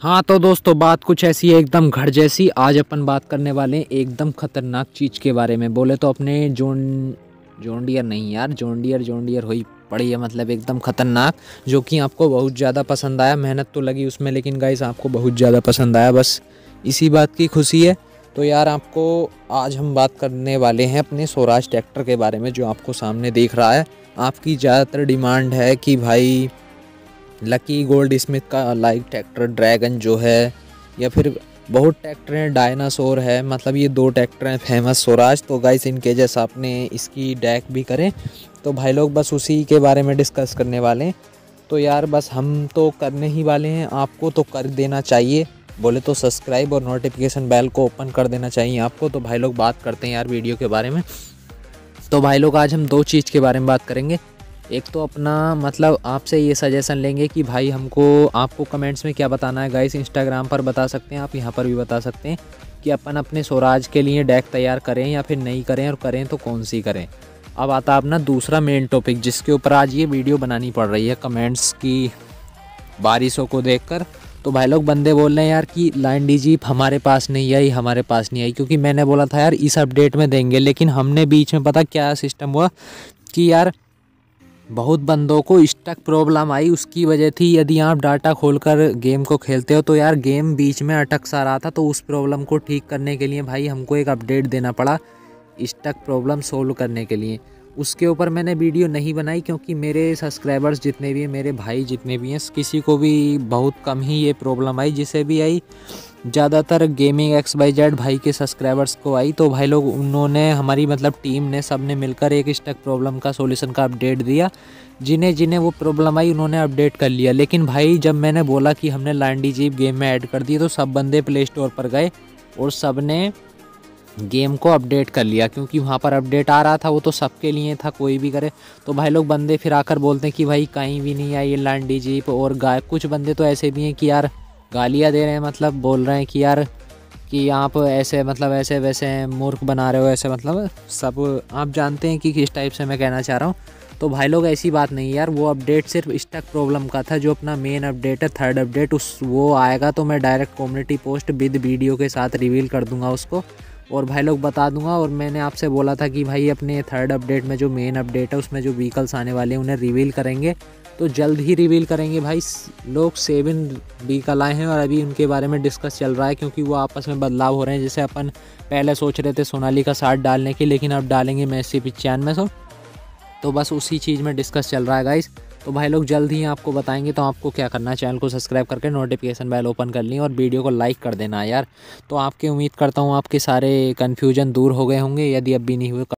हाँ तो दोस्तों, बात कुछ ऐसी है, एकदम घर जैसी। आज अपन बात करने वाले हैं एकदम ख़तरनाक चीज़ के बारे में। बोले तो अपने जोन, जोंडियर नहीं यार, जोंडियर जोंडियर हुई पड़ी है मतलब एकदम ख़तरनाक, जो कि आपको बहुत ज़्यादा पसंद आया। मेहनत तो लगी उसमें, लेकिन गाइस आपको बहुत ज़्यादा पसंद आया, बस इसी बात की खुशी है। तो यार, आपको आज हम बात करने वाले हैं अपने स्वराज ट्रैक्टर के बारे में, जो आपको सामने देख रहा है। आपकी ज़्यादातर डिमांड है कि भाई लकी गोल्ड स्मिथ का लाइक ट्रैक्टर ड्रैगन जो है, या फिर बहुत ट्रैक्टर हैं डायनासोर है मतलब ये दो ट्रैक्टर हैं फ़ेमस स्वराज। तो गाइस इनके जैसा आपने इसकी डैक भी करें। तो भाई लोग, बस उसी के बारे में डिस्कस करने वाले हैं। तो यार, बस हम तो करने ही वाले हैं। आपको तो कर देना चाहिए। बोले तो सब्सक्राइब और नोटिफिकेशन बेल को ओपन कर देना चाहिए आपको। तो भाई लोग, बात करते हैं यार वीडियो के बारे में। तो भाई लोग, आज हम दो चीज़ के बारे में बात करेंगे। एक तो अपना मतलब आपसे ये सजेशन लेंगे कि भाई हमको, आपको कमेंट्स में क्या बताना है? गाइस इंस्टाग्राम पर बता सकते हैं, आप यहाँ पर भी बता सकते हैं कि अपन अपने स्वराज के लिए डेक तैयार करें या फिर नहीं करें और करें तो कौन सी करें? अब आता अपना दूसरा मेन टॉपिक जिसके ऊपर आज ये वीडियो बनानी पड़ रही है कमेंट्स की बारिशों को देखकर। तो भाई लोग, बंदे बोल रहे हैं यार कि लाइन डी हमारे पास नहीं आई, हमारे पास नहीं आई, क्योंकि मैंने बोला था यार इस अपडेट में देंगे, लेकिन हमने बीच में पता क्या सिस्टम हुआ कि यार बहुत बंदों को स्टक प्रॉब्लम आई, उसकी वजह थी यदि आप डाटा खोलकर गेम को खेलते हो तो यार गेम बीच में अटक सा रहा था तो उस प्रॉब्लम को ठीक करने के लिए भाई हमको एक अपडेट देना पड़ा स्टक प्रॉब्लम सोल्व करने के लिए। उसके ऊपर मैंने वीडियो नहीं बनाई क्योंकि मेरे सब्सक्राइबर्स जितने भी हैं, मेरे भाई जितने भी हैं, किसी को भी बहुत कम ही ये प्रॉब्लम आई, जिसे भी आई। ज़्यादातर गेमिंग एक्स बाई जेड भाई के सब्सक्राइबर्स को आई तो भाई लोग, उन्होंने हमारी मतलब टीम ने सबने मिलकर एक स्टक प्रॉब्लम का सोल्यूशन का अपडेट दिया। जिन्हें जिन्हें वो प्रॉब्लम आई, उन्होंने अपडेट कर लिया। लेकिन भाई, जब मैंने बोला कि हमने लैंडी जीप गेम में ऐड कर दिए तो सब बंदे प्ले स्टोर पर गए और सबने गेम को अपडेट कर लिया, क्योंकि वहाँ पर अपडेट आ रहा था, वो तो सबके लिए था, कोई भी करे। तो भाई लोग बंदे फिर आकर बोलते हैं कि भाई कहीं भी नहीं आई लैंडी जीप और गाय कुछ बंदे तो ऐसे भी हैं कि यार गालियाँ दे रहे हैं मतलब बोल रहे हैं कि यार कि आप ऐसे मतलब ऐसे वैसे मूर्ख बना रहे हो, ऐसे मतलब सब, आप जानते हैं कि किस टाइप से मैं कहना चाह रहा हूँ। तो भाई लोग ऐसी बात नहीं यार, वो अपडेट सिर्फ़ स्टक प्रॉब्लम का था, जो अपना मेन अपडेट है थर्ड अपडेट उस, वो आएगा तो मैं direct community post with video के साथ रिवील कर दूँगा उसको। और भाई लोग बता दूँगा, और मैंने आपसे बोला था कि भाई अपने थर्ड अपडेट में जो मेन अपडेट है, उसमें जो व्हीकल्स आने वाले हैं, उन्हें रिवील करेंगे। तो जल्द ही रिवील करेंगे भाई। लोग सेवन व्हीकल आए हैं और अभी उनके बारे में डिस्कस चल रहा है, क्योंकि वो आपस में बदलाव हो रहे हैं। जैसे अपन पहले सोच रहे थे सोनाली का साठ डालने की, लेकिन अब डालेंगे मैसी पचानवे सौ तो बस उसी चीज़ में डिस्कस चल रहा है गाइस तो भाई लोग जल्द ही आपको बताएँगे तो आपको क्या करना है? चैनल को सब्सक्राइब करके नोटिफिकेशन बेल ओपन कर ली और वीडियो को लाइक कर देना यार। तो आपकी उम्मीद करता हूँ आपके सारे कन्फ्यूज़न दूर हो गए होंगे, यदि अब भी नहीं हुए